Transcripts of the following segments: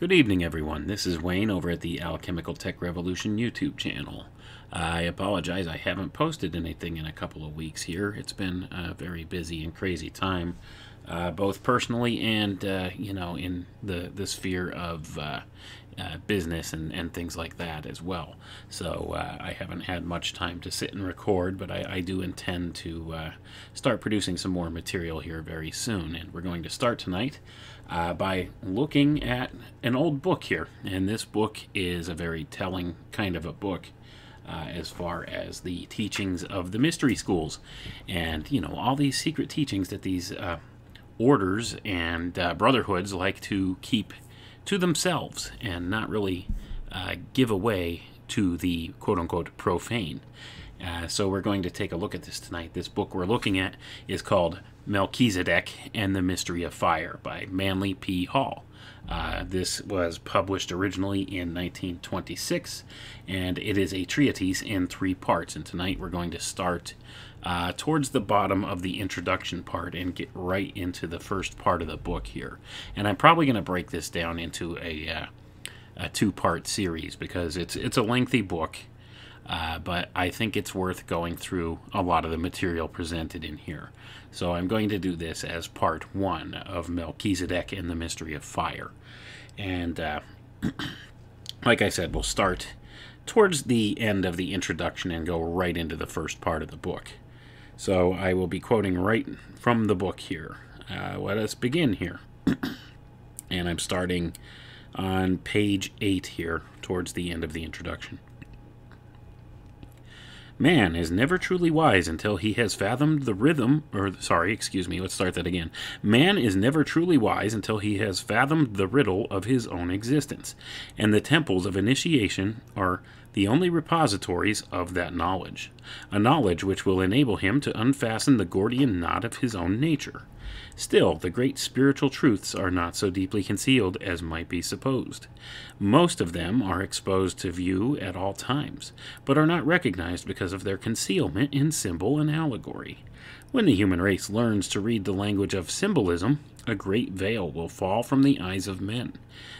Good evening, everyone. This is Wayne over at the Alchemical Tech Revolution YouTube channel. I apologize, I haven't posted anything in a couple of weeks here. It's been a very busy and crazy time, uh, both personally and, uh, you know, in the, the sphere of uh, uh business and, and things like that as well. So uh, I haven't had much time to sit and record, but I, I do intend to uh, start producing some more material here very soon. And we're going to start tonight uh, by looking at an old book here. And this book is a very telling kind of a book. Uh, as far as the teachings of the mystery schools and you know all these secret teachings that these uh, orders and uh, brotherhoods like to keep to themselves and not really uh, give away to the quote unquote profane. Uh, so we're going to take a look at this tonight. This book we're looking at is called Melchizedek and the Mystery of Fire by Manly P. Hall. Uh, this was published originally in 1926, and it is a treatise in three parts. And tonight we're going to start uh, towards the bottom of the introduction part and get right into the first part of the book here. And I'm probably going to break this down into a, uh, a two-part series because it's it's a lengthy book. Uh, but I think it's worth going through a lot of the material presented in here. So I'm going to do this as part one of Melchizedek and the Mystery of Fire. And uh, like I said, we'll start towards the end of the introduction and go right into the first part of the book. So I will be quoting right from the book here. Uh, let us begin here. and I'm starting on page 8 here, towards the end of the introduction. Man is never truly wise until he has fathomed the rhythm, or sorry, excuse me, let's start that again. Man is never truly wise until he has fathomed the riddle of his own existence, and the temples of initiation are the only repositories of that knowledge, a knowledge which will enable him to unfasten the Gordian knot of his own nature. Still, the great spiritual truths are not so deeply concealed as might be supposed. Most of them are exposed to view at all times, but are not recognized because of their concealment in symbol and allegory. When the human race learns to read the language of symbolism, a great veil will fall from the eyes of men.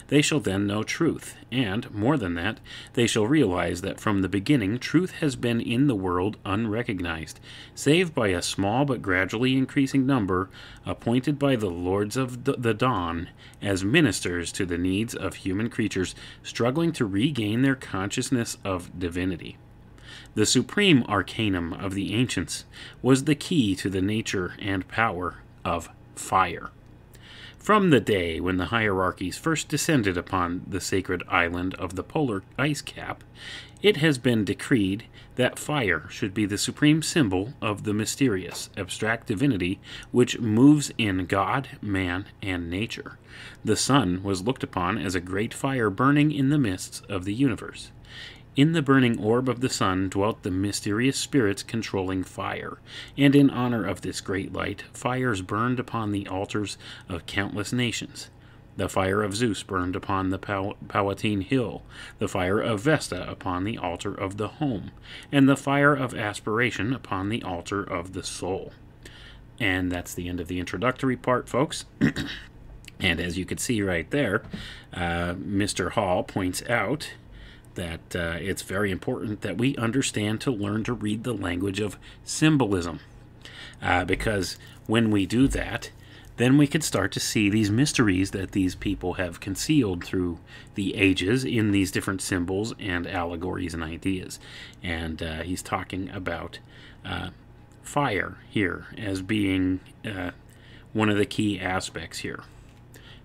They shall then know truth, and, more than that, they shall realize that from the beginning truth has been in the world unrecognized, save by a small but gradually increasing number appointed by the lords of the dawn as ministers to the needs of human creatures struggling to regain their consciousness of divinity. The supreme arcanum of the ancients was the key to the nature and power of fire. From the day when the hierarchies first descended upon the sacred island of the polar ice cap, it has been decreed that fire should be the supreme symbol of the mysterious, abstract divinity which moves in God, man, and nature. The sun was looked upon as a great fire burning in the midst of the universe. In the burning orb of the sun dwelt the mysterious spirits controlling fire, and in honor of this great light, fires burned upon the altars of countless nations. The fire of Zeus burned upon the Pal- Palatine Hill, the fire of Vesta upon the altar of the home, and the fire of aspiration upon the altar of the soul. And that's the end of the introductory part, folks. and as you can see right there, uh, Mr. Hall points out that uh, it's very important that we understand to learn to read the language of symbolism. Uh, because when we do that, then we can start to see these mysteries that these people have concealed through the ages in these different symbols and allegories and ideas. And uh, he's talking about uh, fire here as being uh, one of the key aspects here.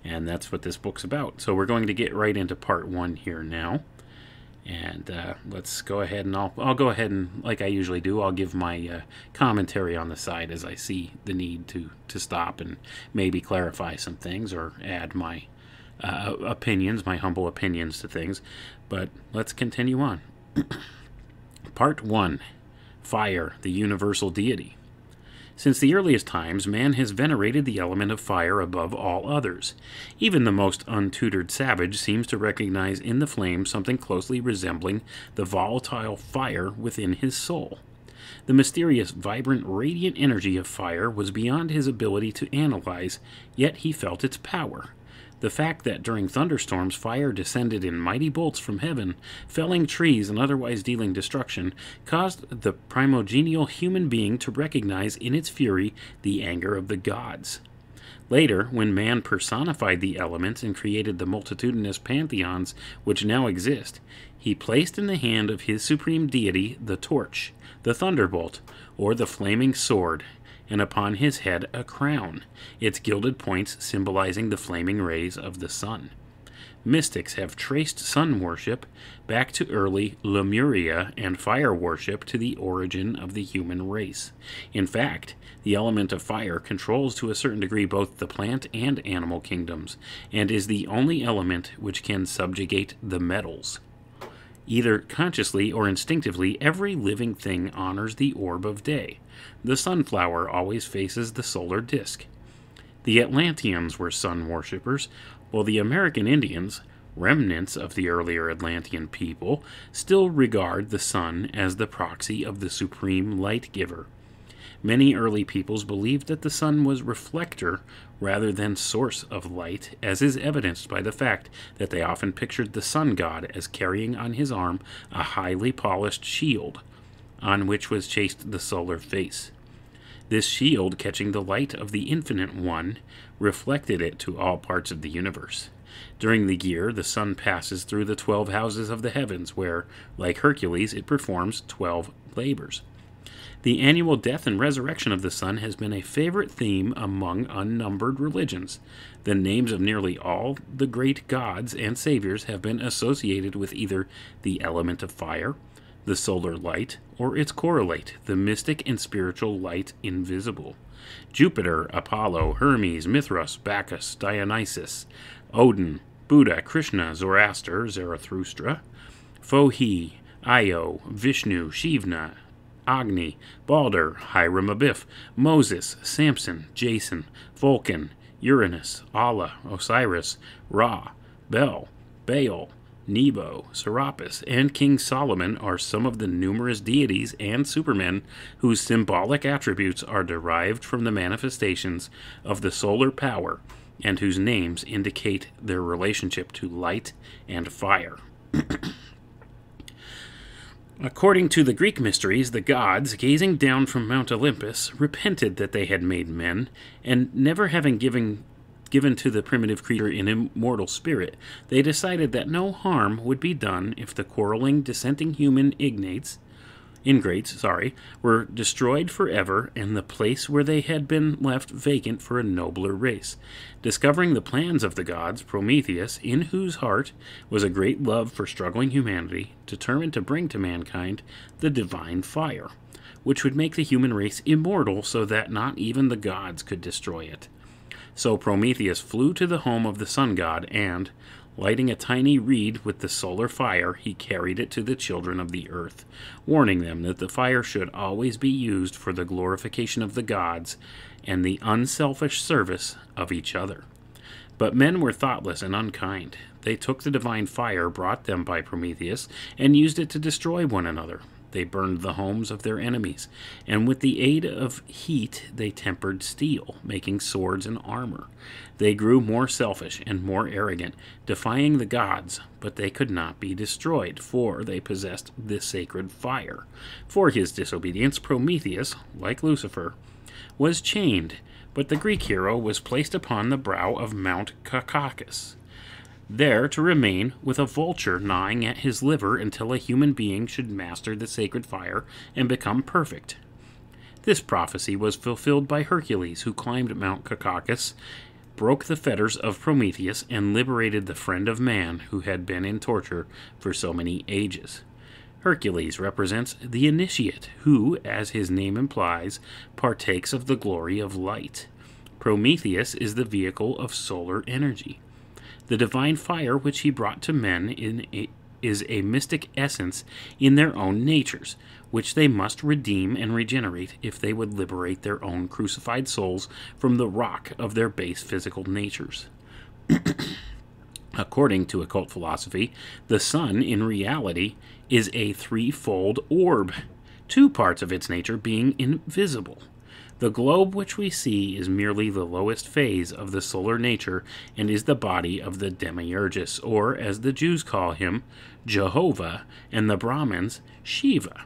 And that's what this book's about. So we're going to get right into part one here now. And uh, let's go ahead and I'll, I'll go ahead and, like I usually do, I'll give my uh, commentary on the side as I see the need to, to stop and maybe clarify some things or add my uh, opinions, my humble opinions to things. But let's continue on. Part 1 Fire, the Universal Deity. Since the earliest times, man has venerated the element of fire above all others. Even the most untutored savage seems to recognize in the flame something closely resembling the volatile fire within his soul. The mysterious, vibrant, radiant energy of fire was beyond his ability to analyze, yet he felt its power. The fact that during thunderstorms fire descended in mighty bolts from heaven, felling trees and otherwise dealing destruction, caused the primogenial human being to recognize in its fury the anger of the gods. Later, when man personified the elements and created the multitudinous pantheons which now exist, he placed in the hand of his supreme deity the torch, the thunderbolt, or the flaming sword, and upon his head a crown, its gilded points symbolizing the flaming rays of the sun. Mystics have traced sun worship back to early Lemuria and fire worship to the origin of the human race. In fact, the element of fire controls to a certain degree both the plant and animal kingdoms, and is the only element which can subjugate the metals. Either consciously or instinctively, every living thing honors the orb of day. The sunflower always faces the solar disk. The Atlanteans were sun worshippers, while the American Indians, remnants of the earlier Atlantean people, still regard the sun as the proxy of the supreme light giver. Many early peoples believed that the sun was reflector rather than source of light, as is evidenced by the fact that they often pictured the sun god as carrying on his arm a highly polished shield, on which was chased the solar face. This shield, catching the light of the Infinite One, reflected it to all parts of the universe. During the year, the sun passes through the twelve houses of the heavens, where, like Hercules, it performs twelve labors. The annual death and resurrection of the sun has been a favorite theme among unnumbered religions. The names of nearly all the great gods and saviors have been associated with either the element of fire, the solar light, or its correlate, the mystic and spiritual light invisible. Jupiter, Apollo, Hermes, Mithras, Bacchus, Dionysus, Odin, Buddha, Krishna, Zoroaster, Zarathustra, Fohi, Io, Vishnu, Shivna, Agni, Balder, Hiram Abiff, Moses, Samson, Jason, Vulcan, Uranus, Allah, Osiris, Ra, Bel, Baal, Nebo, Serapis, and King Solomon are some of the numerous deities and supermen whose symbolic attributes are derived from the manifestations of the solar power and whose names indicate their relationship to light and fire. According to the Greek mysteries, the gods, gazing down from Mount Olympus, repented that they had made men, and never having given given to the primitive creature an immortal spirit, they decided that no harm would be done if the quarreling, dissenting human ignates, ingrates, sorry, were destroyed forever and the place where they had been left vacant for a nobler race. Discovering the plans of the gods, Prometheus, in whose heart was a great love for struggling humanity, determined to bring to mankind the divine fire, which would make the human race immortal so that not even the gods could destroy it. So Prometheus flew to the home of the sun god and, lighting a tiny reed with the solar fire, he carried it to the children of the earth, warning them that the fire should always be used for the glorification of the gods and the unselfish service of each other. But men were thoughtless and unkind. They took the divine fire brought them by Prometheus and used it to destroy one another. They burned the homes of their enemies, and with the aid of heat they tempered steel, making swords and armor. They grew more selfish and more arrogant, defying the gods, but they could not be destroyed, for they possessed the sacred fire. For his disobedience, Prometheus, like Lucifer, was chained, but the Greek hero was placed upon the brow of Mount Caucasus there to remain with a vulture gnawing at his liver until a human being should master the sacred fire and become perfect. This prophecy was fulfilled by Hercules, who climbed Mount Caucasus, broke the fetters of Prometheus, and liberated the friend of man who had been in torture for so many ages. Hercules represents the initiate, who, as his name implies, partakes of the glory of light. Prometheus is the vehicle of solar energy. The divine fire which he brought to men a, is a mystic essence in their own natures, which they must redeem and regenerate if they would liberate their own crucified souls from the rock of their base physical natures. According to occult philosophy, the sun in reality is a threefold orb, two parts of its nature being invisible. The globe which we see is merely the lowest phase of the solar nature and is the body of the Demiurgus, or as the Jews call him, Jehovah, and the Brahmins, Shiva.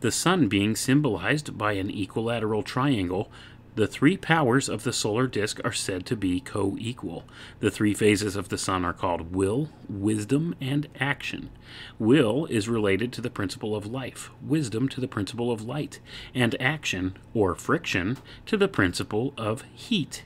The sun being symbolized by an equilateral triangle the three powers of the solar disk are said to be co equal. The three phases of the sun are called will, wisdom, and action. Will is related to the principle of life, wisdom to the principle of light, and action, or friction, to the principle of heat.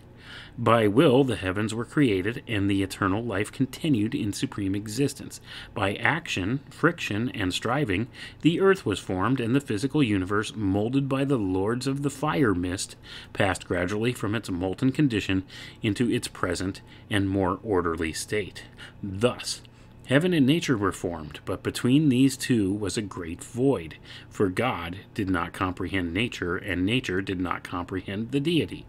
By will, the heavens were created, and the eternal life continued in supreme existence. By action, friction, and striving, the earth was formed, and the physical universe, molded by the lords of the fire mist, passed gradually from its molten condition into its present and more orderly state. Thus, Heaven and nature were formed, but between these two was a great void, for God did not comprehend nature, and nature did not comprehend the deity.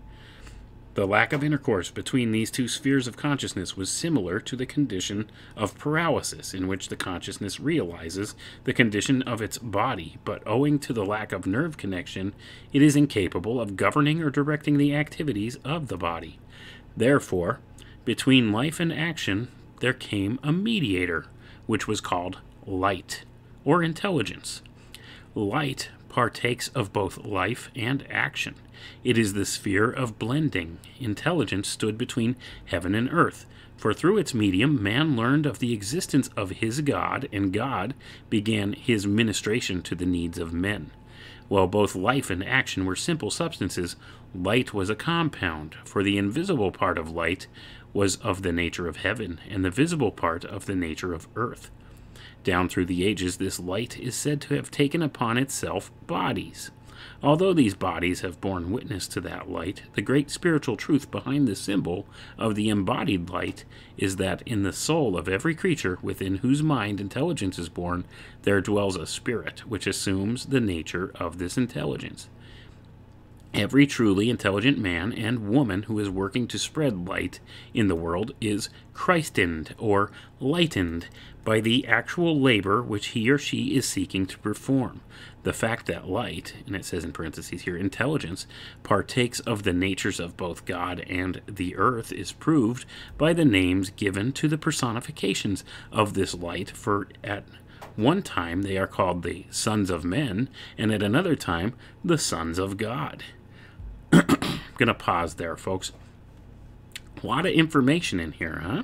The lack of intercourse between these two spheres of consciousness was similar to the condition of paralysis, in which the consciousness realizes the condition of its body, but owing to the lack of nerve connection, it is incapable of governing or directing the activities of the body. Therefore, between life and action, there came a mediator, which was called light, or intelligence. Light partakes of both life and action. It is the sphere of blending. Intelligence stood between heaven and earth, for through its medium man learned of the existence of his God, and God began his ministration to the needs of men. While both life and action were simple substances, light was a compound, for the invisible part of light was of the nature of heaven, and the visible part of the nature of earth. Down through the ages, this light is said to have taken upon itself bodies. Although these bodies have borne witness to that light, the great spiritual truth behind the symbol of the embodied light is that in the soul of every creature within whose mind intelligence is born, there dwells a spirit which assumes the nature of this intelligence. Every truly intelligent man and woman who is working to spread light in the world is Christened or lightened by the actual labor which he or she is seeking to perform. The fact that light, and it says in parentheses here, intelligence, partakes of the natures of both God and the earth is proved by the names given to the personifications of this light, for at one time they are called the sons of men, and at another time the sons of God. I'm going to pause there, folks. A lot of information in here, huh?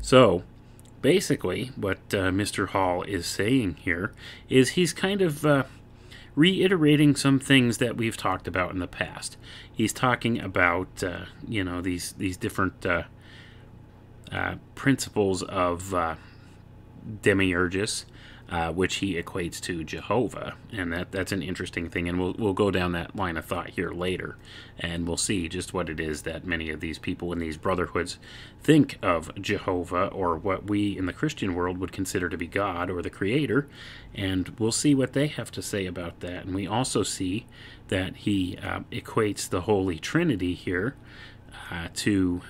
So, basically, what uh, Mr. Hall is saying here is he's kind of uh, reiterating some things that we've talked about in the past. He's talking about, uh, you know, these these different uh, uh, principles of uh, demiurgus uh, which he equates to Jehovah, and that that's an interesting thing. And we'll we'll go down that line of thought here later, and we'll see just what it is that many of these people in these brotherhoods think of Jehovah, or what we in the Christian world would consider to be God or the Creator, and we'll see what they have to say about that. And we also see that he uh, equates the Holy Trinity here uh, to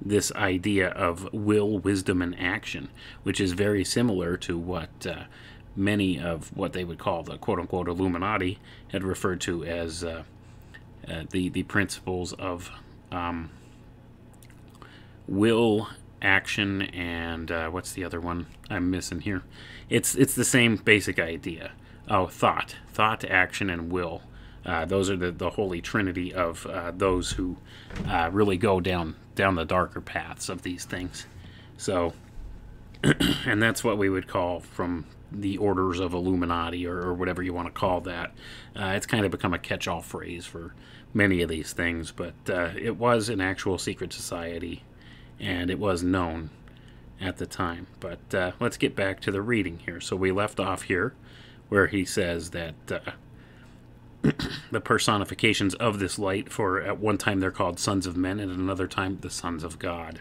this idea of will, wisdom, and action, which is very similar to what uh, many of what they would call the quote unquote Illuminati had referred to as uh, uh, the, the principles of um, will, action, and uh, what's the other one I'm missing here? It's, it's the same basic idea. Oh, thought, thought, action, and will. Uh, those are the, the holy trinity of uh, those who really go down down the darker paths of these things. So, and that's what we would call from the orders of Illuminati or, or whatever you want to call that. Uh, it's kind of become a catch-all phrase for many of these things, but uh, it was an actual secret society, and it was known at the time. But uh, let's get back to the reading here. So we left off here where he says that the personifications of this light, for at one time they're called sons of men, and at another time the sons of God.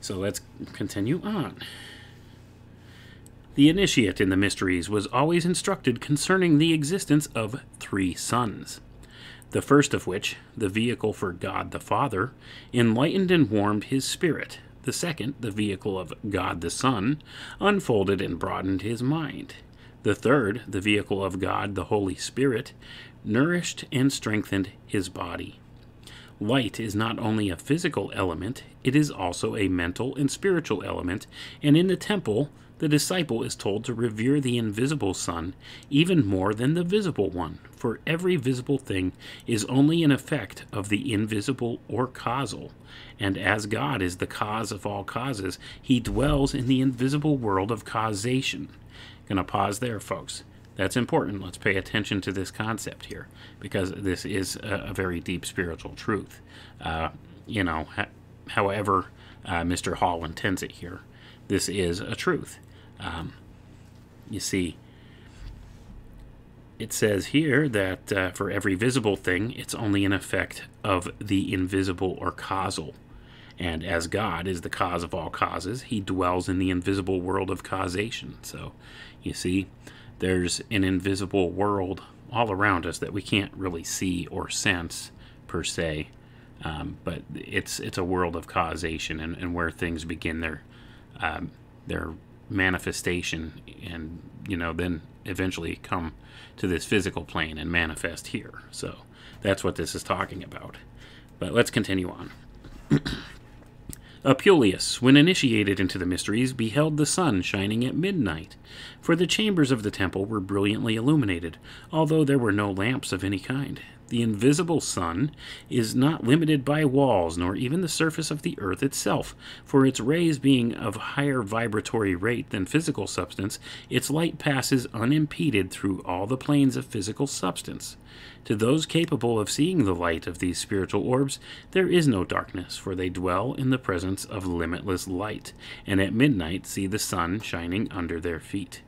So let's continue on. The initiate in the mysteries was always instructed concerning the existence of three sons. The first of which, the vehicle for God the Father, enlightened and warmed his spirit. The second, the vehicle of God the Son, unfolded and broadened his mind. The third, the vehicle of God, the Holy Spirit, nourished and strengthened his body. Light is not only a physical element, it is also a mental and spiritual element, and in the temple, the disciple is told to revere the invisible sun even more than the visible one, for every visible thing is only an effect of the invisible or causal, and as God is the cause of all causes, he dwells in the invisible world of causation. Gonna pause there, folks. That's important. Let's pay attention to this concept here because this is a, a very deep spiritual truth. Uh, you know, ha- however, uh, Mr. Hall intends it here, this is a truth. Um, you see, it says here that uh, for every visible thing, it's only an effect of the invisible or causal. And as God is the cause of all causes, he dwells in the invisible world of causation. So, you see, there's an invisible world all around us that we can't really see or sense per se. Um, but it's it's a world of causation and, and where things begin their um, their manifestation and you know then eventually come to this physical plane and manifest here so that's what this is talking about but let's continue on Apuleius, when initiated into the mysteries, beheld the sun shining at midnight, for the chambers of the temple were brilliantly illuminated, although there were no lamps of any kind. The invisible sun is not limited by walls, nor even the surface of the earth itself, for its rays being of higher vibratory rate than physical substance, its light passes unimpeded through all the planes of physical substance. To those capable of seeing the light of these spiritual orbs, there is no darkness, for they dwell in the presence of limitless light, and at midnight see the sun shining under their feet.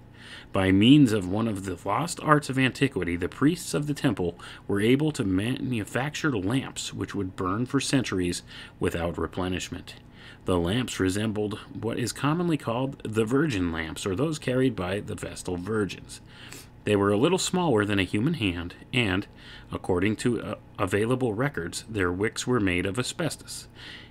By means of one of the lost arts of antiquity, the priests of the temple were able to manufacture lamps which would burn for centuries without replenishment. The lamps resembled what is commonly called the virgin lamps, or those carried by the Vestal virgins. They were a little smaller than a human hand, and, according to uh, available records, their wicks were made of asbestos.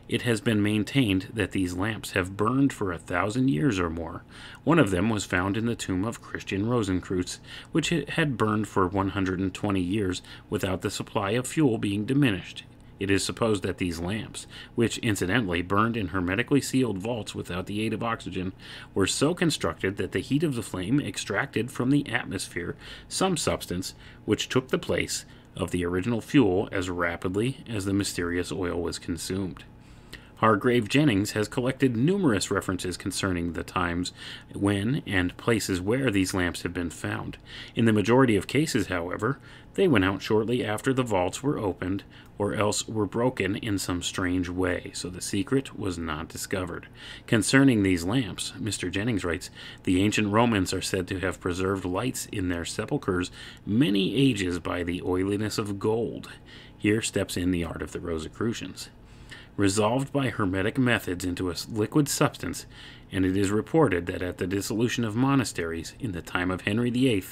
It has been maintained that these lamps have burned for a thousand years or more. One of them was found in the tomb of Christian Rosenkreutz, which had burned for 120 years without the supply of fuel being diminished. It is supposed that these lamps, which incidentally burned in hermetically sealed vaults without the aid of oxygen, were so constructed that the heat of the flame extracted from the atmosphere some substance which took the place of the original fuel as rapidly as the mysterious oil was consumed. Hargrave Jennings has collected numerous references concerning the times when and places where these lamps have been found. In the majority of cases, however, they went out shortly after the vaults were opened or else were broken in some strange way, so the secret was not discovered. Concerning these lamps, Mr. Jennings writes The ancient Romans are said to have preserved lights in their sepulchres many ages by the oiliness of gold. Here steps in the art of the Rosicrucians resolved by hermetic methods into a liquid substance, and it is reported that at the dissolution of monasteries in the time of Henry VIII,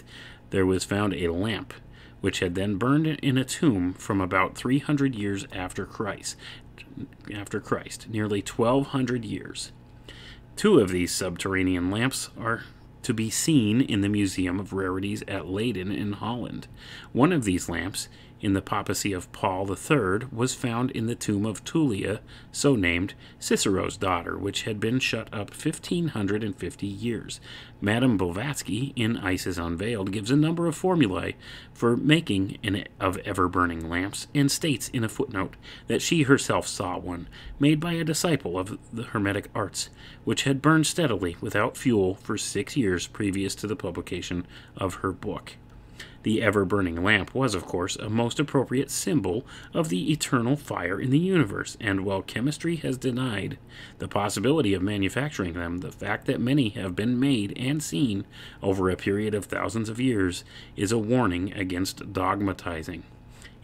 there was found a lamp which had then burned in a tomb from about 300 years after Christ, after Christ, nearly 1200 years. Two of these subterranean lamps are to be seen in the Museum of Rarities at Leyden in Holland. One of these lamps in the papacy of Paul III was found in the tomb of Tullia, so named Cicero's daughter, which had been shut up 1550 years. Madame Blavatsky, in Isis Unveiled, gives a number of formulae for making an, of ever burning lamps and states in a footnote that she herself saw one, made by a disciple of the Hermetic arts, which had burned steadily without fuel for six years previous to the publication of her book. The ever burning lamp was, of course, a most appropriate symbol of the eternal fire in the universe, and while chemistry has denied the possibility of manufacturing them, the fact that many have been made and seen over a period of thousands of years is a warning against dogmatizing.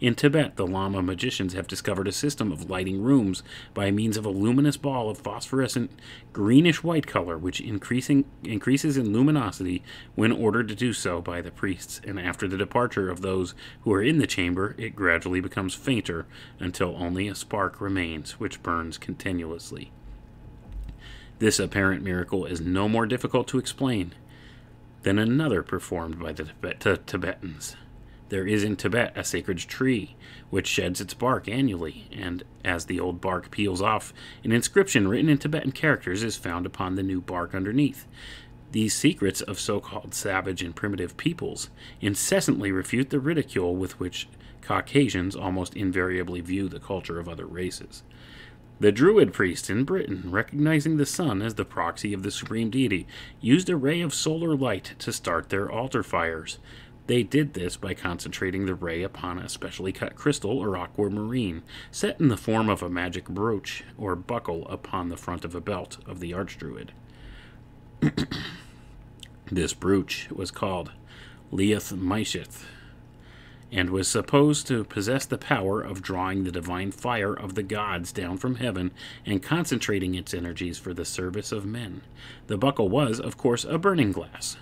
In Tibet, the Lama magicians have discovered a system of lighting rooms by means of a luminous ball of phosphorescent greenish white color, which increasing, increases in luminosity when ordered to do so by the priests, and after the departure of those who are in the chamber, it gradually becomes fainter until only a spark remains, which burns continuously. This apparent miracle is no more difficult to explain than another performed by the Tibetans. There is in Tibet a sacred tree which sheds its bark annually, and as the old bark peels off, an inscription written in Tibetan characters is found upon the new bark underneath. These secrets of so called savage and primitive peoples incessantly refute the ridicule with which Caucasians almost invariably view the culture of other races. The Druid priests in Britain, recognizing the sun as the proxy of the supreme deity, used a ray of solar light to start their altar fires. They did this by concentrating the ray upon a specially cut crystal or aquamarine, set in the form of a magic brooch or buckle upon the front of a belt of the Archdruid. this brooch was called Leath Maishith, and was supposed to possess the power of drawing the divine fire of the gods down from heaven and concentrating its energies for the service of men. The buckle was, of course, a burning glass.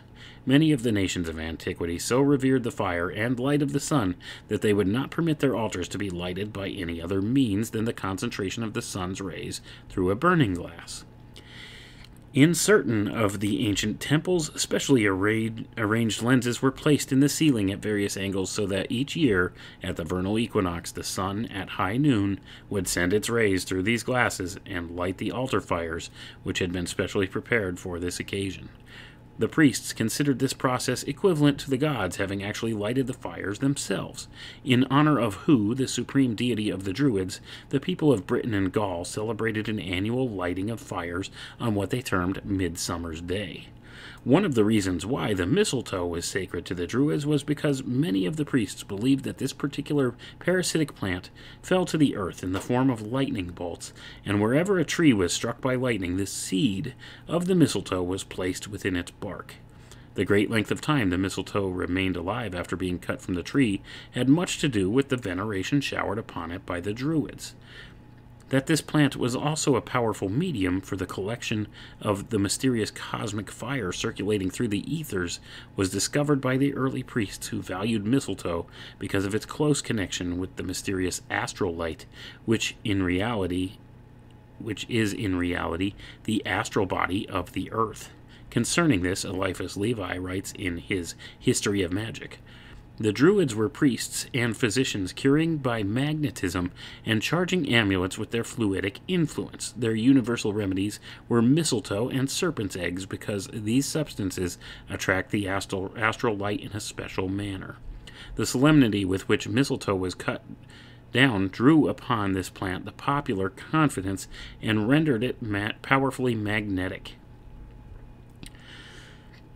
Many of the nations of antiquity so revered the fire and light of the sun that they would not permit their altars to be lighted by any other means than the concentration of the sun's rays through a burning glass. In certain of the ancient temples, specially arrayed, arranged lenses were placed in the ceiling at various angles so that each year, at the vernal equinox, the sun at high noon would send its rays through these glasses and light the altar fires, which had been specially prepared for this occasion. The priests considered this process equivalent to the gods having actually lighted the fires themselves. In honor of Hu, the supreme deity of the Druids, the people of Britain and Gaul celebrated an annual lighting of fires on what they termed Midsummer's Day. One of the reasons why the mistletoe was sacred to the Druids was because many of the priests believed that this particular parasitic plant fell to the earth in the form of lightning bolts, and wherever a tree was struck by lightning, the seed of the mistletoe was placed within its bark. The great length of time the mistletoe remained alive after being cut from the tree had much to do with the veneration showered upon it by the Druids that this plant was also a powerful medium for the collection of the mysterious cosmic fire circulating through the ethers was discovered by the early priests who valued mistletoe because of its close connection with the mysterious astral light, which in reality which is in reality the astral body of the earth. Concerning this, Eliphas Levi writes in his History of Magic the Druids were priests and physicians curing by magnetism and charging amulets with their fluidic influence. Their universal remedies were mistletoe and serpent's eggs because these substances attract the astral, astral light in a special manner. The solemnity with which mistletoe was cut down drew upon this plant the popular confidence and rendered it powerfully magnetic.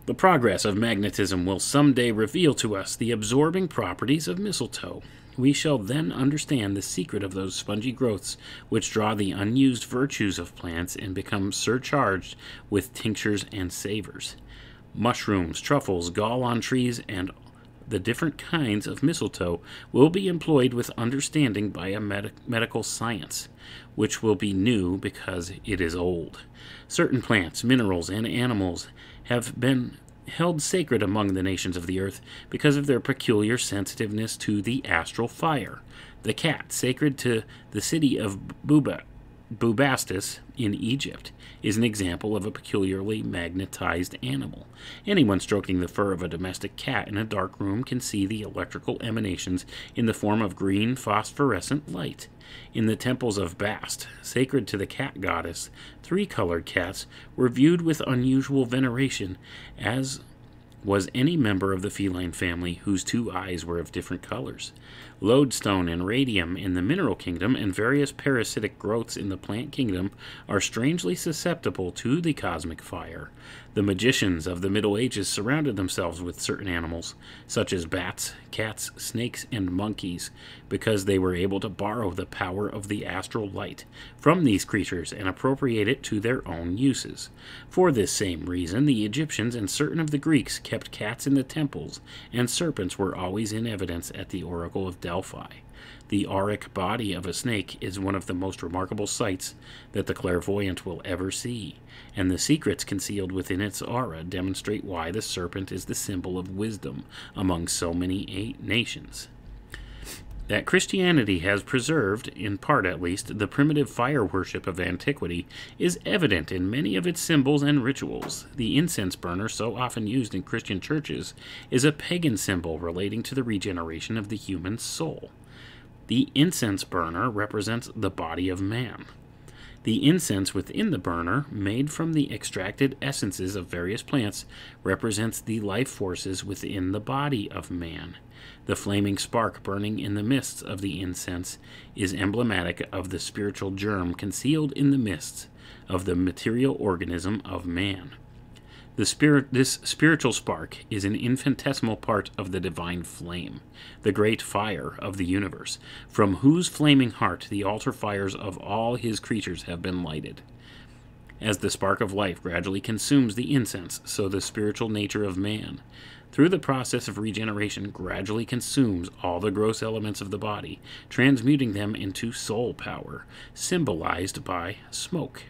The progress of magnetism will someday reveal to us the absorbing properties of mistletoe. We shall then understand the secret of those spongy growths which draw the unused virtues of plants and become surcharged with tinctures and savors. Mushrooms, truffles, gall on trees, and the different kinds of mistletoe will be employed with understanding by a med- medical science, which will be new because it is old. Certain plants, minerals, and animals have been held sacred among the nations of the earth because of their peculiar sensitiveness to the astral fire. The cat, sacred to the city of Buba, Bubastis in Egypt, is an example of a peculiarly magnetized animal. Anyone stroking the fur of a domestic cat in a dark room can see the electrical emanations in the form of green phosphorescent light. In the temples of Bast, sacred to the cat goddess, three colored cats were viewed with unusual veneration, as was any member of the feline family whose two eyes were of different colors. Lodestone and radium in the mineral kingdom and various parasitic growths in the plant kingdom are strangely susceptible to the cosmic fire. The magicians of the Middle Ages surrounded themselves with certain animals, such as bats, cats, snakes, and monkeys, because they were able to borrow the power of the astral light from these creatures and appropriate it to their own uses. For this same reason, the Egyptians and certain of the Greeks kept cats in the temples, and serpents were always in evidence at the Oracle of Delphi. The auric body of a snake is one of the most remarkable sights that the clairvoyant will ever see, and the secrets concealed within its aura demonstrate why the serpent is the symbol of wisdom among so many nations. That Christianity has preserved, in part at least, the primitive fire worship of antiquity is evident in many of its symbols and rituals. The incense burner, so often used in Christian churches, is a pagan symbol relating to the regeneration of the human soul. The incense burner represents the body of man. The incense within the burner, made from the extracted essences of various plants, represents the life forces within the body of man. The flaming spark burning in the midst of the incense is emblematic of the spiritual germ concealed in the mists of the material organism of man. The spirit, this spiritual spark is an infinitesimal part of the divine flame, the great fire of the universe, from whose flaming heart the altar fires of all his creatures have been lighted. As the spark of life gradually consumes the incense, so the spiritual nature of man, through the process of regeneration, gradually consumes all the gross elements of the body, transmuting them into soul power, symbolized by smoke.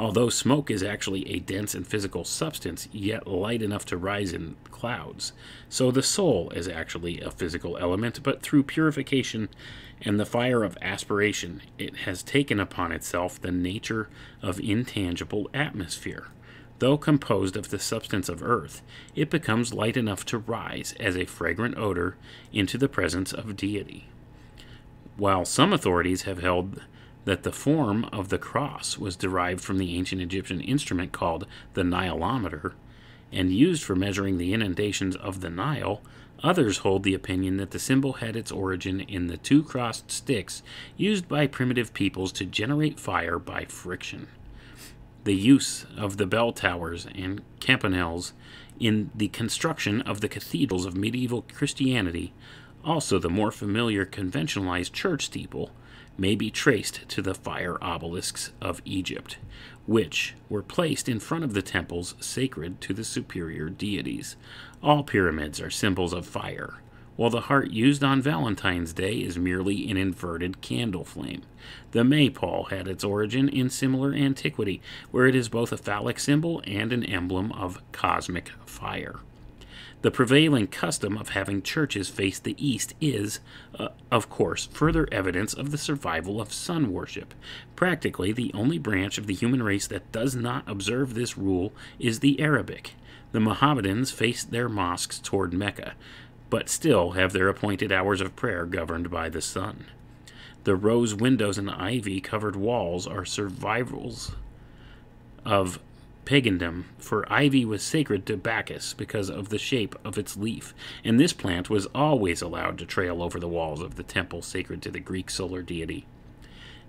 Although smoke is actually a dense and physical substance, yet light enough to rise in clouds, so the soul is actually a physical element, but through purification and the fire of aspiration, it has taken upon itself the nature of intangible atmosphere. Though composed of the substance of earth, it becomes light enough to rise as a fragrant odor into the presence of deity. While some authorities have held that the form of the cross was derived from the ancient Egyptian instrument called the Nilometer and used for measuring the inundations of the Nile, others hold the opinion that the symbol had its origin in the two crossed sticks used by primitive peoples to generate fire by friction. The use of the bell towers and campanelles in the construction of the cathedrals of medieval Christianity, also the more familiar conventionalized church steeple, may be traced to the fire obelisks of Egypt, which were placed in front of the temples sacred to the superior deities. All pyramids are symbols of fire, while the heart used on Valentine's Day is merely an inverted candle flame. The maypole had its origin in similar antiquity, where it is both a phallic symbol and an emblem of cosmic fire. The prevailing custom of having churches face the east is, uh, of course, further evidence of the survival of sun worship. Practically, the only branch of the human race that does not observe this rule is the Arabic. The Mohammedans face their mosques toward Mecca but still have their appointed hours of prayer governed by the sun. The rose windows and ivy covered walls are survivals of pagandom, for ivy was sacred to Bacchus because of the shape of its leaf, and this plant was always allowed to trail over the walls of the temple sacred to the Greek solar deity.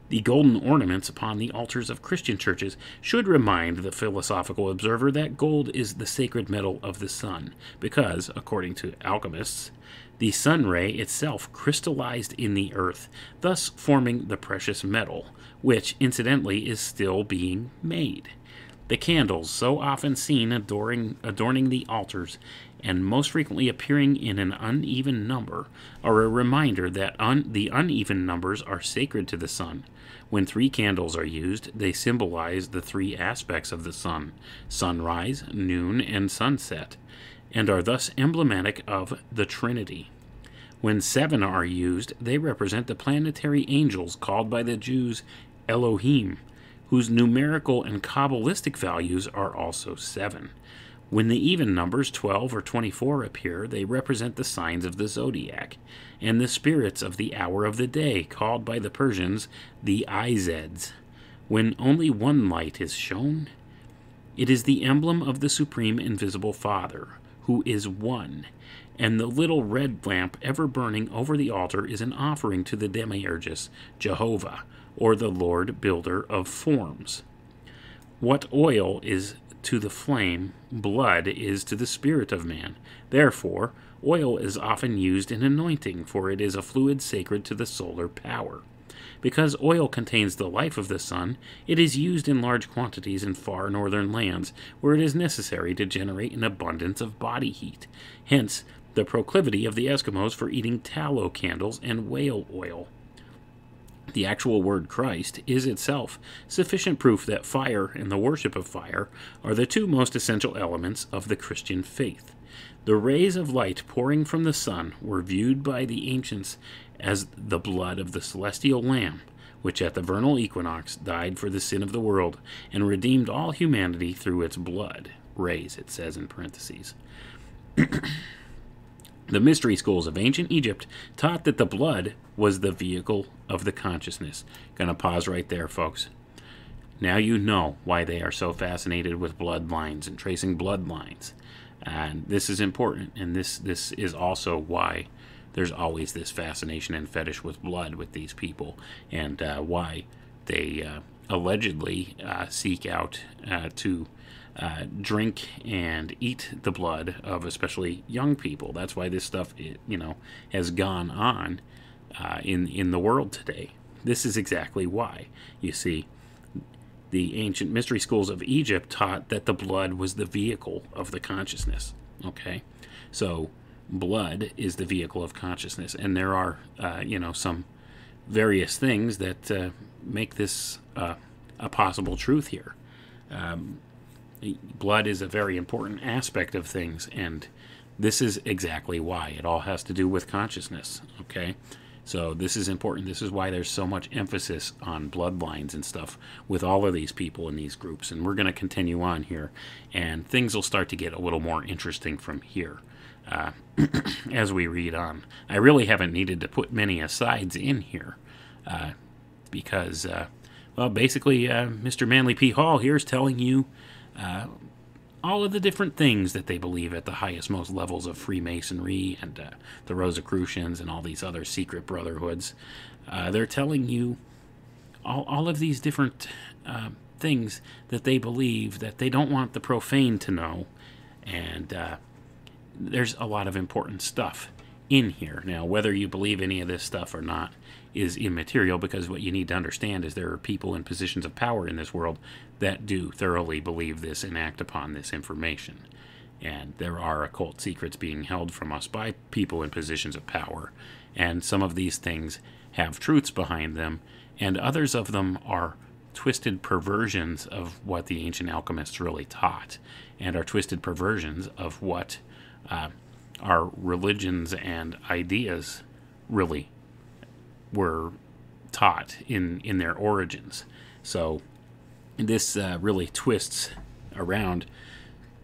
The golden ornaments upon the altars of Christian churches should remind the philosophical observer that gold is the sacred metal of the sun, because, according to alchemists, the sun ray itself crystallized in the earth, thus forming the precious metal, which, incidentally, is still being made. The candles, so often seen adoring, adorning the altars and most frequently appearing in an uneven number, are a reminder that un- the uneven numbers are sacred to the sun. When three candles are used, they symbolize the three aspects of the sun sunrise, noon, and sunset, and are thus emblematic of the Trinity. When seven are used, they represent the planetary angels called by the Jews Elohim, whose numerical and Kabbalistic values are also seven. When the even numbers 12 or 24 appear, they represent the signs of the zodiac and the spirits of the hour of the day, called by the Persians the Izeds. When only one light is shown, it is the emblem of the Supreme Invisible Father, who is one, and the little red lamp ever burning over the altar is an offering to the Demiurgus, Jehovah, or the Lord Builder of Forms. What oil is to the flame, blood is to the spirit of man. Therefore, oil is often used in anointing, for it is a fluid sacred to the solar power. Because oil contains the life of the sun, it is used in large quantities in far northern lands where it is necessary to generate an abundance of body heat. Hence, the proclivity of the Eskimos for eating tallow candles and whale oil. The actual word Christ is itself sufficient proof that fire and the worship of fire are the two most essential elements of the Christian faith. The rays of light pouring from the sun were viewed by the ancients as the blood of the celestial Lamb, which at the vernal equinox died for the sin of the world and redeemed all humanity through its blood. Rays, it says in parentheses. the mystery schools of ancient Egypt taught that the blood was the vehicle of the consciousness. Gonna pause right there, folks. Now you know why they are so fascinated with bloodlines and tracing bloodlines. And this is important, and this this is also why there's always this fascination and fetish with blood with these people, and uh, why they uh, allegedly uh, seek out uh, to uh, drink and eat the blood of especially young people. That's why this stuff, you know, has gone on uh, in in the world today. This is exactly why. You see, the ancient mystery schools of Egypt taught that the blood was the vehicle of the consciousness. Okay, so blood is the vehicle of consciousness, and there are, uh, you know, some various things that uh, make this uh, a possible truth here. Um, blood is a very important aspect of things, and this is exactly why. It all has to do with consciousness. Okay, so this is important. This is why there's so much emphasis on bloodlines and stuff with all of these people in these groups. And we're going to continue on here, and things will start to get a little more interesting from here uh, as we read on. I really haven't needed to put many asides in here uh, because, uh, well, basically, uh, Mr. Manly P. Hall here is telling you uh, all of the different things that they believe at the highest, most levels of Freemasonry and uh, the Rosicrucians and all these other secret brotherhoods. Uh, they're telling you all, all of these different uh, things that they believe that they don't want the profane to know. And uh, there's a lot of important stuff in here. Now, whether you believe any of this stuff or not is immaterial because what you need to understand is there are people in positions of power in this world that do thoroughly believe this and act upon this information. And there are occult secrets being held from us by people in positions of power. And some of these things have truths behind them, and others of them are twisted perversions of what the ancient alchemists really taught, and are twisted perversions of what uh, our religions and ideas really were taught in in their origins. So this uh, really twists around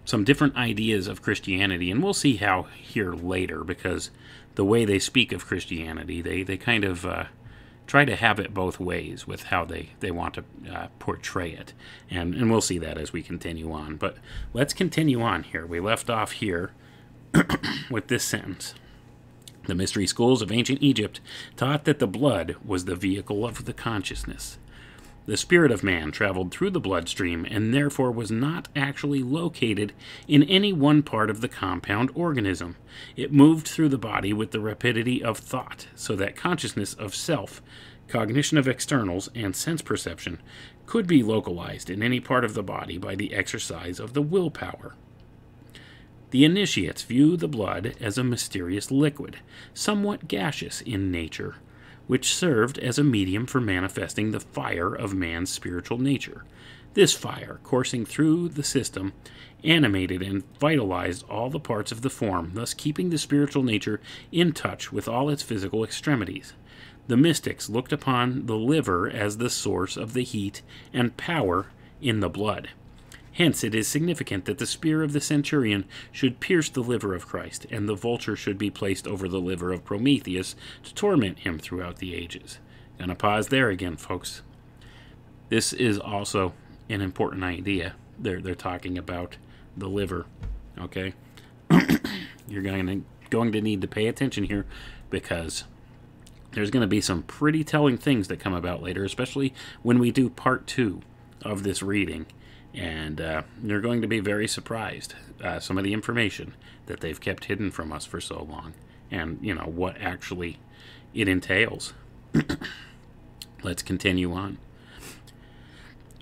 some different ideas of Christianity, and we'll see how here later because the way they speak of Christianity, they they kind of uh, try to have it both ways with how they, they want to uh, portray it. And, and we'll see that as we continue on. But let's continue on here. We left off here with this sentence. The mystery schools of ancient Egypt taught that the blood was the vehicle of the consciousness. The spirit of man traveled through the bloodstream and therefore was not actually located in any one part of the compound organism. It moved through the body with the rapidity of thought, so that consciousness of self, cognition of externals, and sense perception could be localized in any part of the body by the exercise of the willpower. The initiates view the blood as a mysterious liquid, somewhat gaseous in nature, which served as a medium for manifesting the fire of man's spiritual nature. This fire, coursing through the system, animated and vitalized all the parts of the form, thus keeping the spiritual nature in touch with all its physical extremities. The mystics looked upon the liver as the source of the heat and power in the blood. Hence, it is significant that the spear of the centurion should pierce the liver of Christ, and the vulture should be placed over the liver of Prometheus to torment him throughout the ages. Gonna pause there again, folks. This is also an important idea. They're, they're talking about the liver, okay? You're going to, going to need to pay attention here because there's going to be some pretty telling things that come about later, especially when we do part two of this reading and uh, you're going to be very surprised uh, some of the information that they've kept hidden from us for so long and you know what actually it entails let's continue on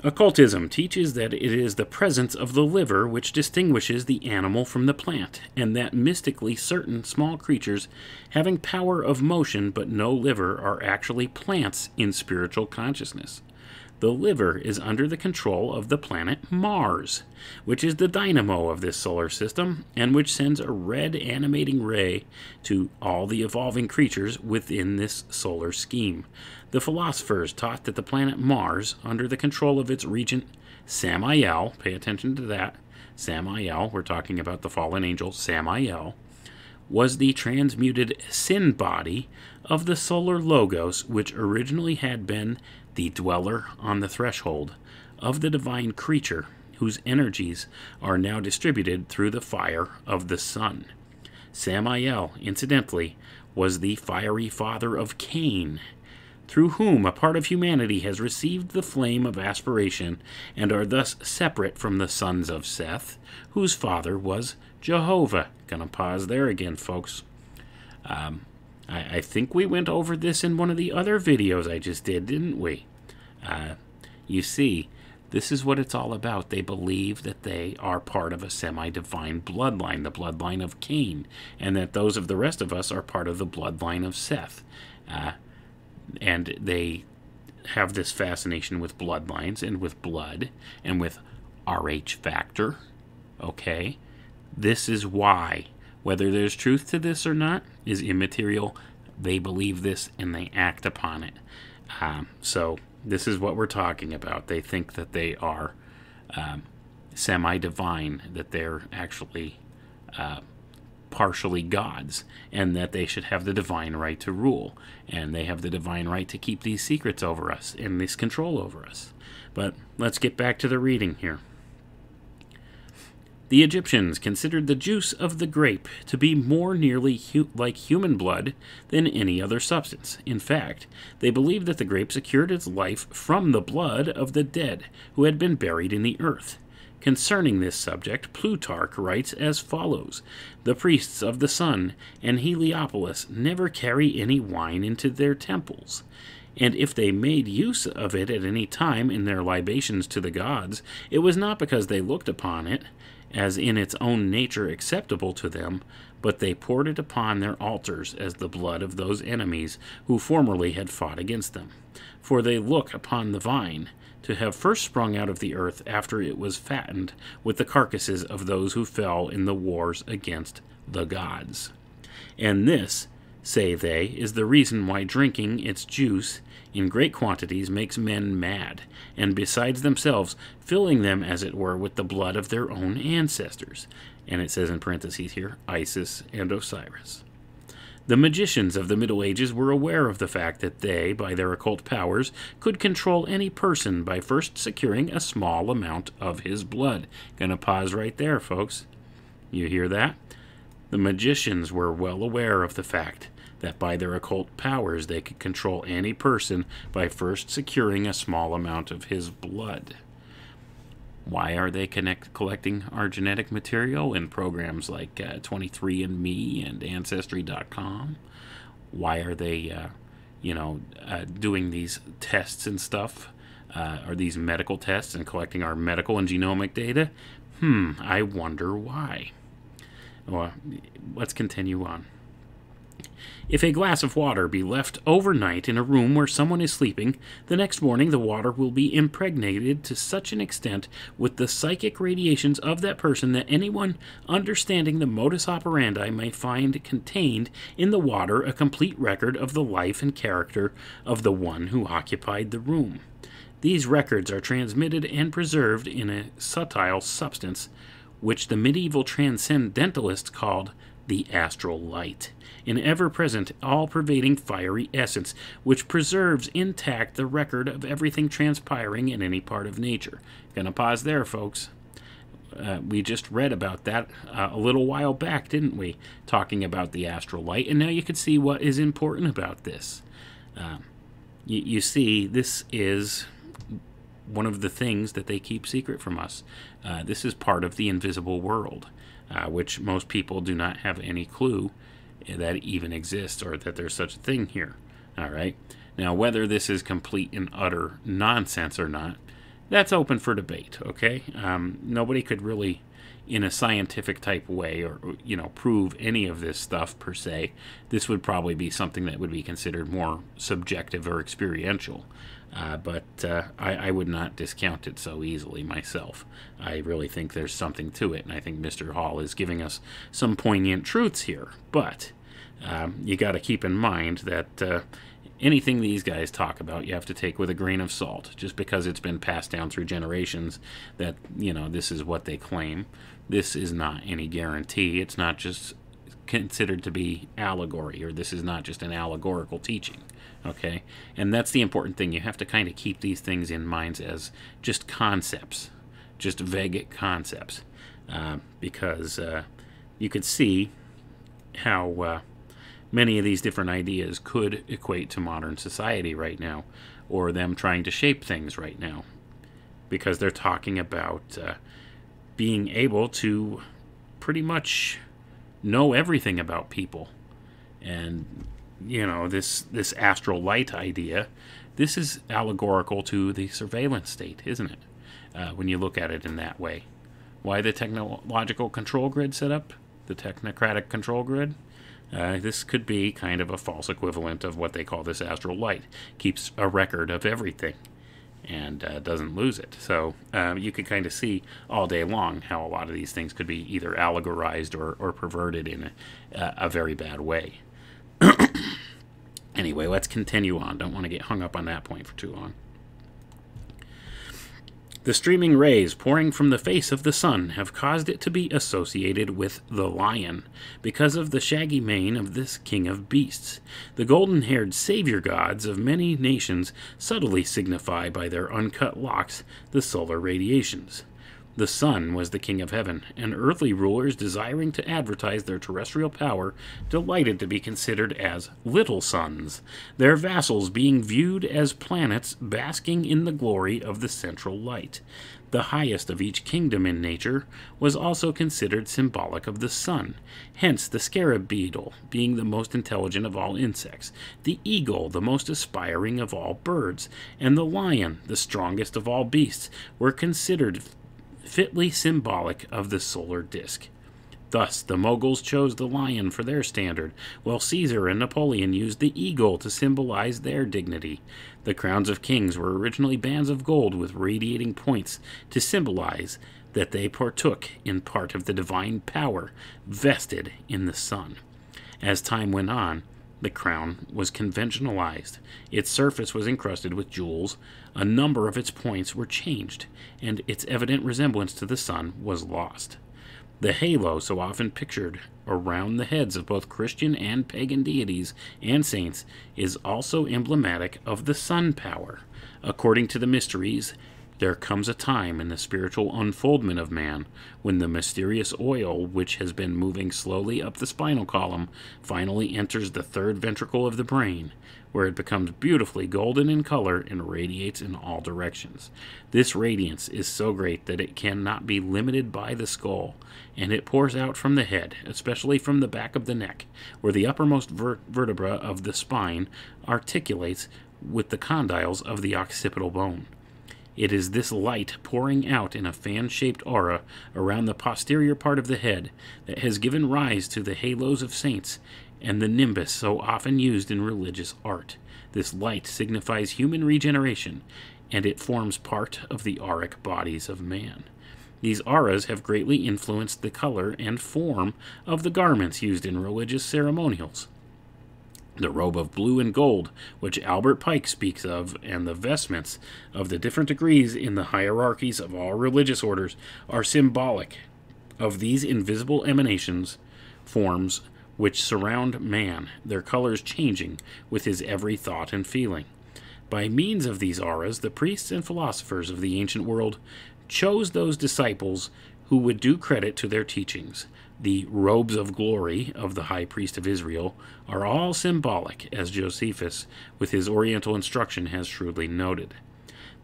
Occultism teaches that it is the presence of the liver which distinguishes the animal from the plant, and that mystically certain small creatures having power of motion but no liver are actually plants in spiritual consciousness. The liver is under the control of the planet Mars, which is the dynamo of this solar system and which sends a red animating ray to all the evolving creatures within this solar scheme. The philosophers taught that the planet Mars, under the control of its regent Samael, pay attention to that, Samael, we're talking about the fallen angel Samael, was the transmuted sin body of the solar logos, which originally had been the dweller on the threshold of the divine creature, whose energies are now distributed through the fire of the sun. Samael, incidentally, was the fiery father of Cain, through whom a part of humanity has received the flame of aspiration and are thus separate from the sons of Seth, whose father was Jehovah. Gonna pause there again, folks. Um, I, I, think we went over this in one of the other videos I just did, didn't we? Uh, you see, this is what it's all about. They believe that they are part of a semi divine bloodline, the bloodline of Cain, and that those of the rest of us are part of the bloodline of Seth. Uh, and they have this fascination with bloodlines and with blood and with RH factor. Okay? This is why, whether there's truth to this or not, is immaterial. They believe this and they act upon it. Um, so, this is what we're talking about. They think that they are um, semi divine, that they're actually uh, partially gods, and that they should have the divine right to rule, and they have the divine right to keep these secrets over us and this control over us. But let's get back to the reading here. The Egyptians considered the juice of the grape to be more nearly hu- like human blood than any other substance. In fact, they believed that the grape secured its life from the blood of the dead who had been buried in the earth. Concerning this subject, Plutarch writes as follows The priests of the sun and Heliopolis never carry any wine into their temples. And if they made use of it at any time in their libations to the gods, it was not because they looked upon it as in its own nature acceptable to them, but they poured it upon their altars as the blood of those enemies who formerly had fought against them. For they look upon the vine to have first sprung out of the earth after it was fattened with the carcasses of those who fell in the wars against the gods. And this, say they, is the reason why drinking its juice in great quantities makes men mad, and besides themselves, filling them, as it were, with the blood of their own ancestors. And it says in parentheses here Isis and Osiris. The magicians of the Middle Ages were aware of the fact that they, by their occult powers, could control any person by first securing a small amount of his blood. Gonna pause right there, folks. You hear that? The magicians were well aware of the fact that by their occult powers they could control any person by first securing a small amount of his blood. Why are they connect, collecting our genetic material in programs like uh, 23andMe and Ancestry.com? Why are they, uh, you know, uh, doing these tests and stuff, uh, or these medical tests and collecting our medical and genomic data? Hmm, I wonder why. Well, let's continue on. If a glass of water be left overnight in a room where someone is sleeping, the next morning the water will be impregnated to such an extent with the psychic radiations of that person that anyone understanding the modus operandi may find contained in the water a complete record of the life and character of the one who occupied the room. These records are transmitted and preserved in a subtle substance which the medieval transcendentalists called the astral light, an ever present, all pervading fiery essence which preserves intact the record of everything transpiring in any part of nature. Gonna pause there, folks. Uh, we just read about that uh, a little while back, didn't we? Talking about the astral light, and now you can see what is important about this. Uh, you, you see, this is one of the things that they keep secret from us. Uh, this is part of the invisible world uh, which most people do not have any clue that even exists or that there's such a thing here. All right. Now, whether this is complete and utter nonsense or not, that's open for debate. Okay. Um, nobody could really, in a scientific type way, or you know, prove any of this stuff per se. This would probably be something that would be considered more subjective or experiential. Uh, but uh, I, I, would not discount it so easily myself. I really think there's something to it, and I think Mr. Hall is giving us some poignant truths here. But um, you got to keep in mind that uh, anything these guys talk about, you have to take with a grain of salt. Just because it's been passed down through generations, that you know this is what they claim. This is not any guarantee. It's not just considered to be allegory, or this is not just an allegorical teaching. Okay, and that's the important thing. You have to kind of keep these things in mind as just concepts, just vague concepts, uh, because uh, you could see how uh, many of these different ideas could equate to modern society right now, or them trying to shape things right now, because they're talking about uh, being able to pretty much know everything about people. And you know, this this astral light idea, this is allegorical to the surveillance state, isn't it? Uh, when you look at it in that way. Why the technological control grid set up? The technocratic control grid? Uh, this could be kind of a false equivalent of what they call this astral light. Keeps a record of everything and uh, doesn't lose it. So um, you could kind of see all day long how a lot of these things could be either allegorized or, or perverted in a, a very bad way. anyway, let's continue on. Don't want to get hung up on that point for too long. The streaming rays pouring from the face of the sun have caused it to be associated with the lion, because of the shaggy mane of this king of beasts. The golden haired savior gods of many nations subtly signify by their uncut locks the solar radiations. The sun was the king of heaven, and earthly rulers desiring to advertise their terrestrial power delighted to be considered as little suns, their vassals being viewed as planets basking in the glory of the central light. The highest of each kingdom in nature was also considered symbolic of the sun, hence the scarab beetle being the most intelligent of all insects, the eagle the most aspiring of all birds, and the lion, the strongest of all beasts, were considered fitly symbolic of the solar disk. Thus, the Moguls chose the lion for their standard, while Caesar and Napoleon used the eagle to symbolize their dignity. The crowns of kings were originally bands of gold with radiating points to symbolize that they partook in part of the divine power vested in the sun. As time went on, the crown was conventionalized. Its surface was encrusted with jewels. A number of its points were changed, and its evident resemblance to the sun was lost. The halo, so often pictured around the heads of both Christian and pagan deities and saints, is also emblematic of the sun power. According to the mysteries, there comes a time in the spiritual unfoldment of man when the mysterious oil, which has been moving slowly up the spinal column, finally enters the third ventricle of the brain, where it becomes beautifully golden in color and radiates in all directions. This radiance is so great that it cannot be limited by the skull, and it pours out from the head, especially from the back of the neck, where the uppermost ver- vertebra of the spine articulates with the condyles of the occipital bone. It is this light pouring out in a fan shaped aura around the posterior part of the head that has given rise to the halos of saints and the nimbus so often used in religious art. This light signifies human regeneration, and it forms part of the auric bodies of man. These auras have greatly influenced the color and form of the garments used in religious ceremonials the robe of blue and gold, which Albert Pike speaks of, and the vestments of the different degrees in the hierarchies of all religious orders are symbolic of these invisible emanations, forms which surround man, their colors changing with his every thought and feeling. By means of these auras, the priests and philosophers of the ancient world chose those disciples who would do credit to their teachings the robes of glory of the high priest of Israel are all symbolic, as Josephus, with his Oriental instruction, has shrewdly noted.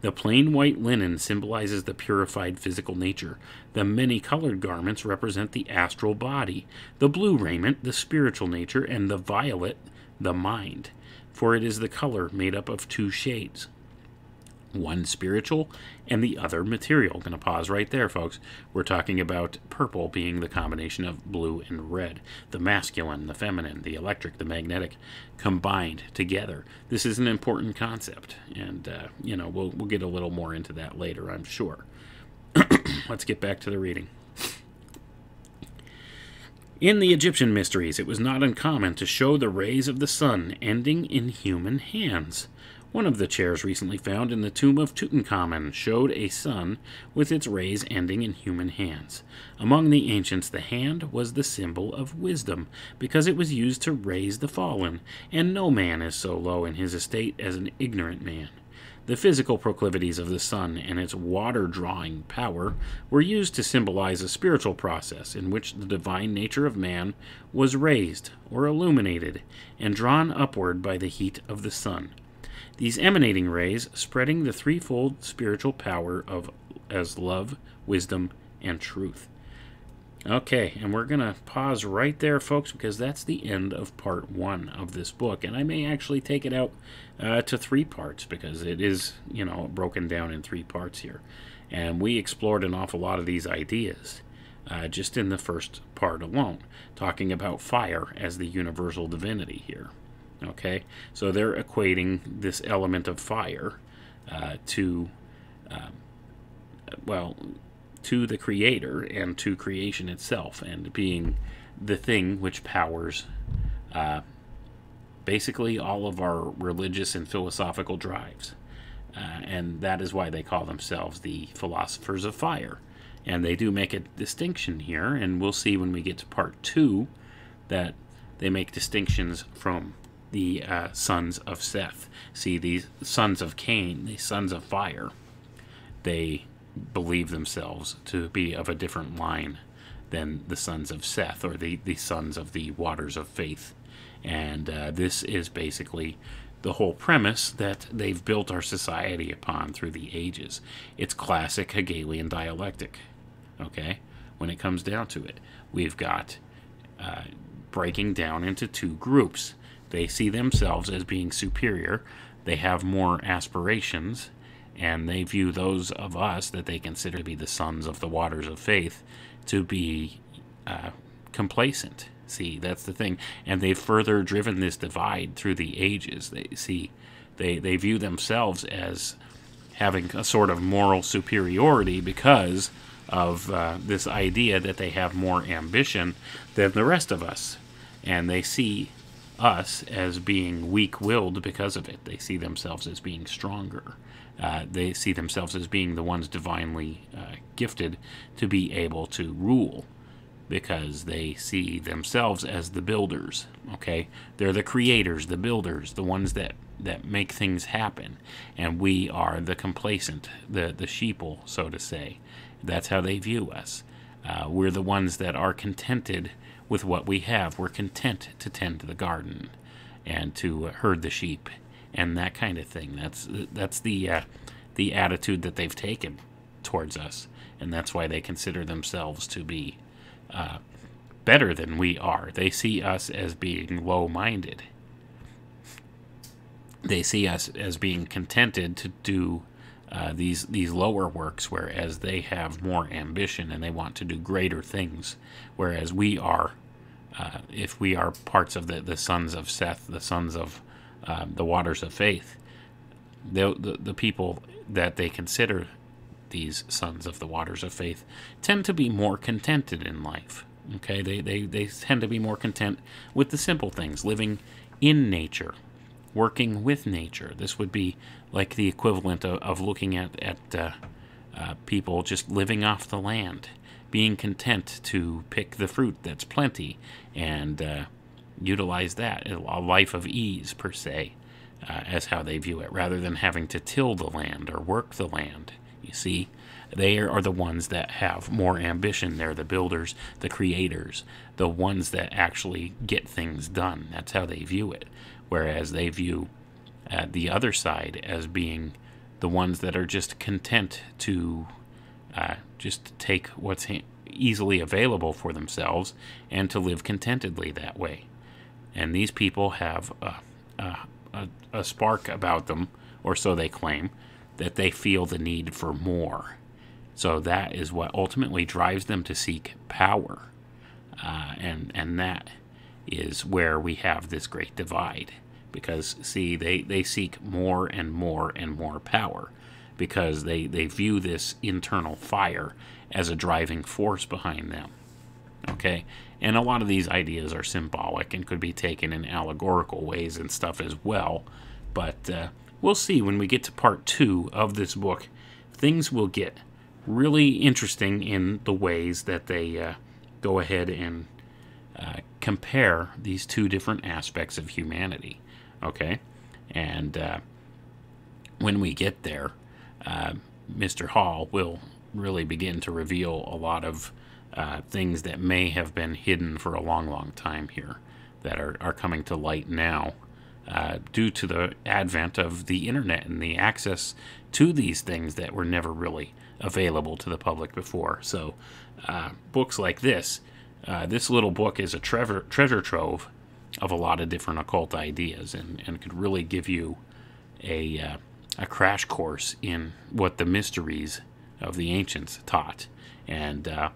The plain white linen symbolizes the purified physical nature. The many colored garments represent the astral body, the blue raiment, the spiritual nature, and the violet, the mind, for it is the color made up of two shades. One spiritual and the other material. Going to pause right there, folks. We're talking about purple being the combination of blue and red, the masculine, the feminine, the electric, the magnetic, combined together. This is an important concept, and uh, you know we'll we'll get a little more into that later, I'm sure. Let's get back to the reading. In the Egyptian mysteries, it was not uncommon to show the rays of the sun ending in human hands. One of the chairs recently found in the tomb of Tutankhamun showed a sun with its rays ending in human hands. Among the ancients, the hand was the symbol of wisdom, because it was used to raise the fallen, and no man is so low in his estate as an ignorant man. The physical proclivities of the sun and its water drawing power were used to symbolize a spiritual process in which the divine nature of man was raised or illuminated and drawn upward by the heat of the sun these emanating rays spreading the threefold spiritual power of as love, wisdom, and truth. Okay, and we're going to pause right there, folks, because that's the end of part one of this book. And I may actually take it out uh, to three parts because it is, you know, broken down in three parts here. And we explored an awful lot of these ideas uh, just in the first part alone, talking about fire as the universal divinity here. Okay, so they're equating this element of fire uh, to, um, well, to the creator and to creation itself, and being the thing which powers uh, basically all of our religious and philosophical drives. Uh, and that is why they call themselves the philosophers of fire. And they do make a distinction here, and we'll see when we get to part two that they make distinctions from the uh, sons of Seth. See, these sons of Cain, the sons of fire, they believe themselves to be of a different line than the sons of Seth or the, the sons of the waters of faith. And uh, this is basically the whole premise that they've built our society upon through the ages. It's classic Hegelian dialectic. Okay? When it comes down to it, we've got uh, breaking down into two groups they see themselves as being superior. They have more aspirations, and they view those of us that they consider to be the sons of the waters of faith to be uh, complacent. See, that's the thing. And they've further driven this divide through the ages. They see, they, they view themselves as having a sort of moral superiority because of uh, this idea that they have more ambition than the rest of us. And they see us as being weak willed because of it. They see themselves as being stronger. Uh, they see themselves as being the ones divinely uh, gifted to be able to rule because they see themselves as the builders. Okay? They're the creators, the builders, the ones that, that make things happen. And we are the complacent, the, the sheeple, so to say. That's how they view us. Uh, we're the ones that are contented with what we have. We're content to tend to the garden and to herd the sheep and that kind of thing. That's that's the uh, the attitude that they've taken towards us, and that's why they consider themselves to be uh, better than we are. They see us as being low-minded. They see us as being contented to do uh, these these lower works, whereas they have more ambition and they want to do greater things, whereas we are uh, if we are parts of the, the sons of Seth, the sons of uh, the waters of faith, the, the, the people that they consider these sons of the waters of faith tend to be more contented in life. Okay, they, they, they tend to be more content with the simple things, living in nature, working with nature. This would be like the equivalent of, of looking at, at uh, uh, people just living off the land being content to pick the fruit that's plenty and uh, utilize that, a life of ease per se, uh, as how they view it, rather than having to till the land or work the land. You see, they are the ones that have more ambition. They're the builders, the creators, the ones that actually get things done. That's how they view it. Whereas they view uh, the other side as being the ones that are just content to uh, just take what's easily available for themselves and to live contentedly that way. And these people have a, a, a, a spark about them, or so they claim, that they feel the need for more. So that is what ultimately drives them to seek power. Uh, and, and that is where we have this great divide. Because, see, they, they seek more and more and more power because they, they view this internal fire as a driving force behind them. Okay? And a lot of these ideas are symbolic and could be taken in allegorical ways and stuff as well. But uh, we'll see when we get to part two of this book. Things will get really interesting in the ways that they uh, go ahead and uh, compare these two different aspects of humanity. Okay? And uh, when we get there, uh, Mr. Hall will really begin to reveal a lot of uh, things that may have been hidden for a long, long time here that are, are coming to light now uh, due to the advent of the internet and the access to these things that were never really available to the public before. So, uh, books like this, uh, this little book is a treasure, treasure trove of a lot of different occult ideas and, and could really give you a, a crash course in what the mysteries of the ancients taught. And uh,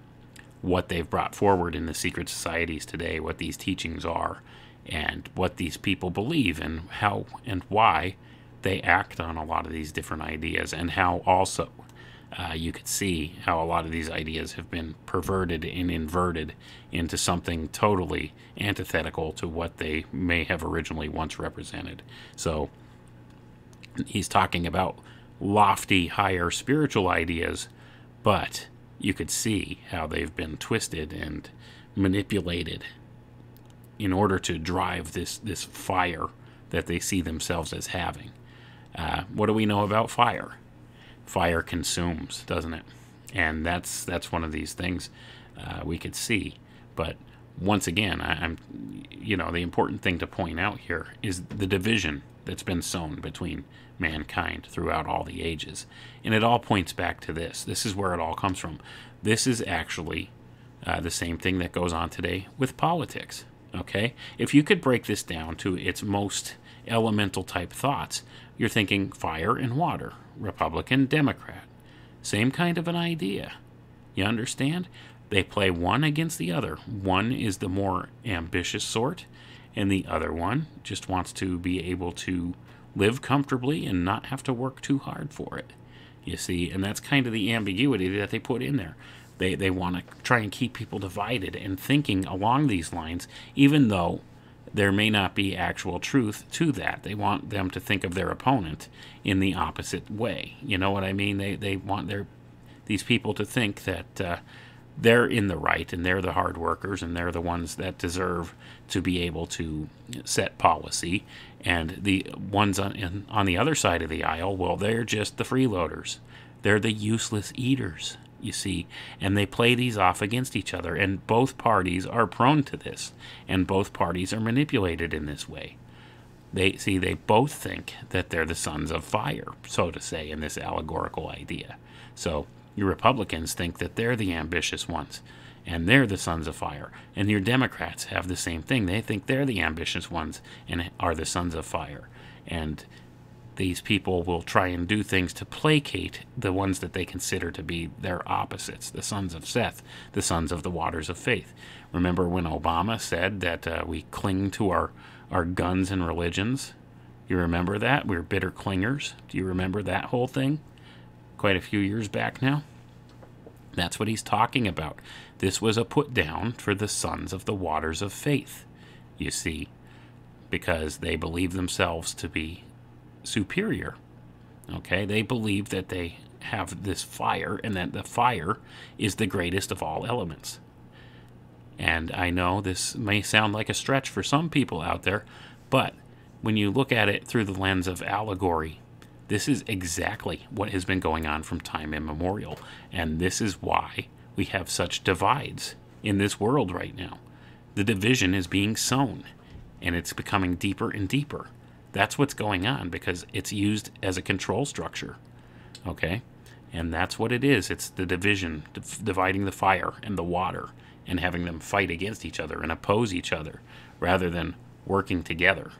what they've brought forward in the secret societies today, what these teachings are, and what these people believe, and how and why they act on a lot of these different ideas, and how also uh, you could see how a lot of these ideas have been perverted and inverted into something totally antithetical to what they may have originally once represented. So he's talking about lofty, higher spiritual ideas, but you could see how they've been twisted and manipulated in order to drive this this fire that they see themselves as having. Uh, what do we know about fire? Fire consumes, doesn't it? And that's that's one of these things uh, we could see. But once again, I, I'm, you know, the important thing to point out here is the division that's been sown between mankind throughout all the ages. And it all points back to this. This is where it all comes from. This is actually uh, the same thing that goes on today with politics. Okay? If you could break this down to its most elemental type thoughts, you're thinking fire and water, Republican, Democrat. Same kind of an idea. You understand? They play one against the other. One is the more ambitious sort, and the other one just wants to be able to live comfortably and not have to work too hard for it. You see, and that's kind of the ambiguity that they put in there. They, they want to try and keep people divided and thinking along these lines, even though there may not be actual truth to that. They want them to think of their opponent in the opposite way. You know what I mean? They, they want their these people to think that uh, they're in the right and they're the hard workers and they're the ones that deserve to be able to set policy and the ones on, on the other side of the aisle well they're just the freeloaders. They're the useless eaters you see. And they play these off against each other. And both parties are prone to this. And both parties are manipulated in this way. They see they both think that they're the sons of fire so to say in this allegorical idea. So your Republicans think that they're the ambitious ones and they're the sons of fire. And your Democrats have the same thing. They think they're the ambitious ones and are the sons of fire. And these people will try and do things to placate the ones that they consider to be their opposites, the sons of Seth, the sons of the waters of faith. Remember when Obama said that uh, we cling to our, our guns and religions? You remember that? We're bitter clingers. Do you remember that whole thing? quite a few years back now. That's what he's talking about. This was a put down for the sons of the waters of faith, you see, because they believe themselves to be superior. Okay, they believe that they have this fire and that the fire is the greatest of all elements. And I know this may sound like a stretch for some people out there, but when you look at it through the lens of allegory this is exactly what has been going on from time immemorial. And this is why we have such divides in this world right now. The division is being sown and it's becoming deeper and deeper. That's what's going on because it's used as a control structure. Okay? And that's what it is. It's the division, dividing the fire and the water and having them fight against each other and oppose each other rather than working together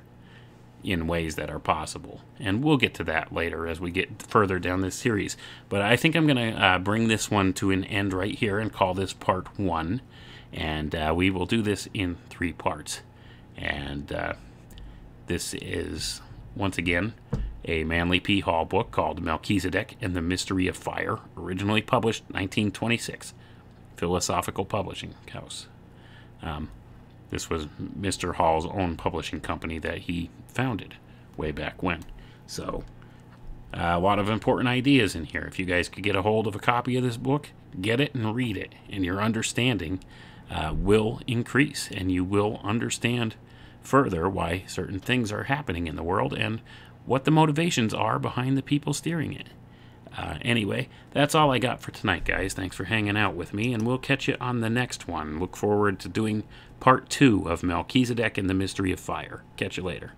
in ways that are possible. And we'll get to that later as we get further down this series. But I think I'm going to uh, bring this one to an end right here and call this part one. And uh, we will do this in three parts. And uh, this is, once again, a Manly P. Hall book called Melchizedek and the Mystery of Fire, originally published 1926, Philosophical Publishing House. Um, this was Mr. Hall's own publishing company that he founded way back when. So, uh, a lot of important ideas in here. If you guys could get a hold of a copy of this book, get it and read it, and your understanding uh, will increase, and you will understand further why certain things are happening in the world and what the motivations are behind the people steering it. Uh, anyway, that's all I got for tonight, guys. Thanks for hanging out with me, and we'll catch you on the next one. Look forward to doing part two of Melchizedek and the Mystery of Fire. Catch you later.